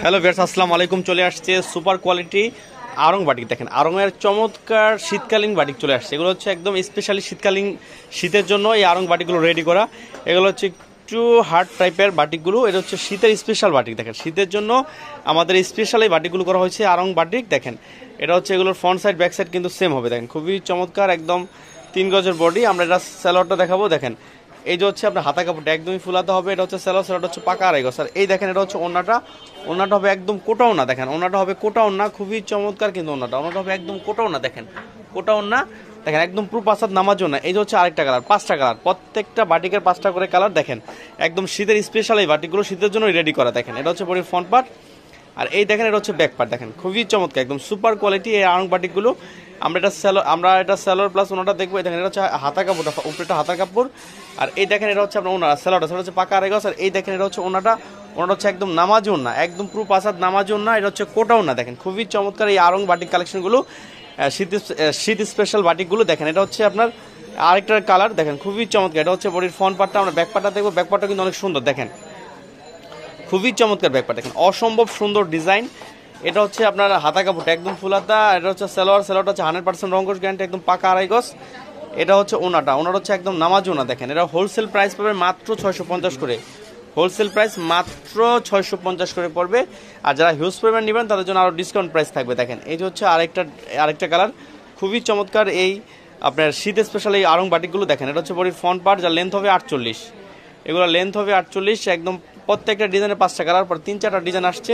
Hello viewers আসসালামু আলাইকুম। চলে আসছে সুপার কোয়ালিটি আরং বাটিক। দেখেন আরঙের চমৎকার শীতকালীন বাটিক চলে আসছে। এগুলো হচ্ছে একদম স্পেশালি শীতকালীন শীতের জন্য এই আরং বাটিকগুলো রেডি করা। এগুলো হচ্ছে একটু হার্ড টাইপের বাটিকগুলো। এটা হচ্ছে শীতের স্পেশাল বাটিক। দেখেন, শীতের জন্য আমাদের স্পেশাল এই বাটিকগুলো করা হয়েছে আরং বাটিক। দেখেন, এটা হচ্ছে এগুলোর ফ্রন্ট সাইড ব্যাক সাইড কিন্তু সেম হবে। দেখেন, খুবই চমৎকার, একদম তিন গজের বডি আমরা এটা স্যালোয়ারটা দেখাবো। দেখেন এই যে হচ্ছে আপনার হাতা কাপড়টা একদমই ফুলাতে হবে, এটা হচ্ছে স্যালো স্যালোটা হচ্ছে পাকা আড়াই আর এই দেখেন, এটা হচ্ছে ওনাটা ওনাটা হবে একদম কোটাও না দেখেন। ওনাটা হবে কোটাও না খুবই চমৎকার কিন্তু ওনাটা ওনাটা হবে একদম কোটাও না দেখেন। কোটাও না দেখেন, একদম পুরো পাঁচাত নামাজও না এই যে হচ্ছে আরেকটা কালার, পাঁচটা কালার। প্রত্যেকটা বাটিকের পাঁচটা করে কালার, দেখেন। একদম শীতের স্পেশাল এই বাটিকগুলো শীতের জন্য রেডি করা, দেখেন। এটা হচ্ছে বডির ফ্রন্ট পার্ট আর এই দেখেন, এটা হচ্ছে ব্যাক পার্ট দেখেন। খুবই চমৎকার, একদম সুপার কোয়ালিটি এই আরং বাটিকগুলো। আমরা এটা স্যালো আমরা এটা স্যালোর প্লাস ওনাটা দেখব। দেখেন, এটা হচ্ছে হাতা কাপড়টা উপরেটা হাতা কাপড়। আর এই দেখেন, এটা হচ্ছে আপনার ওনার স্যালোটা সেটা হচ্ছে পাকা গজ আর এই দেখেন, এটা হচ্ছে ওনাটা ওনাটা হচ্ছে একদম নামাজও না একদম পুরো পাসাদ নামাজও না এটা হচ্ছে কোটাও না দেখেন, খুবই চমৎকার এই আরং বাটিক কালেকশনগুলো শীত শীত স্পেশাল বাটিকগুলো। দেখেন, এটা হচ্ছে আপনার আরেকটার কালার দেখেন, খুবই চমৎকার। এটা হচ্ছে বডির ফ্রন্ট পার্টটা আমরা ব্যাক পার্টটা দেখব। ব্যাক পার্টটা কিন্তু অনেক সুন্দর, দেখেন। খুবই চমৎকার ব্যাপার দেখেন, অসম্ভব সুন্দর ডিজাইন এটা হচ্ছে আপনার হাতা কাপড়টা, একদম ফুল হাতা। এটা হচ্ছে সালোয়ার, সালোয়ারটা হচ্ছে হান্ড্রেড পার্সেন্ট রঙ্গস গ্যারান্টি একদম পাকা আড়াই গজ। এটা হচ্ছে ওনাটা। ওনার হচ্ছে একদম নামাজ ওনা, দেখেন। এটা হোলসেল প্রাইস পাবে মাত্র ছয়শো পঞ্চাশ করে। হোলসেল প্রাইস মাত্র ছয়শো পঞ্চাশ করে পড়বে। আর যারা হিউজ পরিমাণ নেবেন, তাদের জন্য আরও ডিসকাউন্ট প্রাইস থাকবে। দেখেন, এই যে হচ্ছে আরেকটা আরেকটা কালার খুবই চমৎকার এই আপনার শীত স্পেশাল এই আরং বাটিকগুলো দেখেন। এটা হচ্ছে বডির ফ্রন্ট পার্ট যার লেন্থ হবে আটচল্লিশ। এগুলো লেন্থ হবে আটচল্লিশ, একদম প্রত্যেকটা ডিজাইনের পাঁচটা কালার, পর তিন, চারটা ডিজাইন আসছে।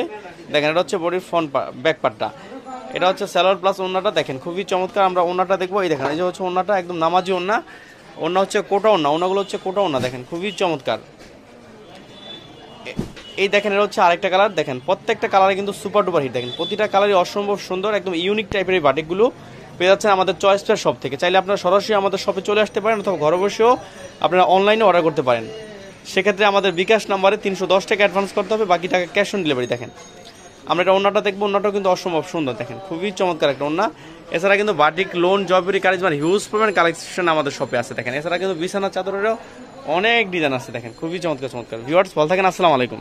দেখেন, এটা হচ্ছে বডির ফ্রন্ট ব্যাক পার্টটা এটা হচ্ছে স্যালোয়ার প্লাস ওনাটা দেখেন, খুবই চমৎকার, আমরা ওনাটা দেখব। এই দেখেন, এই যে হচ্ছে ওনাটা একদম নামাজি ওনা ওনা হচ্ছে কোটা ওনা ওনাগুলো হচ্ছে কোটা ওনা দেখেন, খুবই চমৎকার। এই দেখেন, এটা হচ্ছে আরেকটা কালার। দেখেন, প্রত্যেকটা কালারে কিন্তু সুপার ডুপার হিট দেখেন, প্রতিটা কালারই অসম্ভব সুন্দর, একদম ইউনিক টাইপের এই বাটিকগুলো পেয়ে যাচ্ছেন আমাদের চয়েস ফেয়ার শপ থেকে। চাইলে আপনারা সরাসরি আমাদের শপে চলে আসতে পারেন অথবা ঘরে বসেও আপনারা অনলাইনে অর্ডার করতে পারেন। সেক্ষেত্রে আমাদের বিকাশ নাম্বারে তিনশো দশ টাকা অ্যাডভান্স করতে হবে, বাকি টাকা ক্যাশ অন ডেলিভারি দেখেন। আমরা এটা অন্যটা দেখব অন্যটাও কিন্তু অসম্ভব সুন্দর দেখেন, খুবই চমৎকার একটা অন্য এছাড়া কিন্তু বাটিক লোন জয়পুরি কারিজমার হিউজ পেমেন্ট কালেকশন আমাদের শপে আছে দেখেন। এছাড়া কিন্তু বিছানা চাদরেরও অনেক ডিজাইন আছে দেখেন, খুবই চমৎকার চমৎকার। ভিউয়ার্স ভালো থাকেন, আসসালামু আলাইকুম।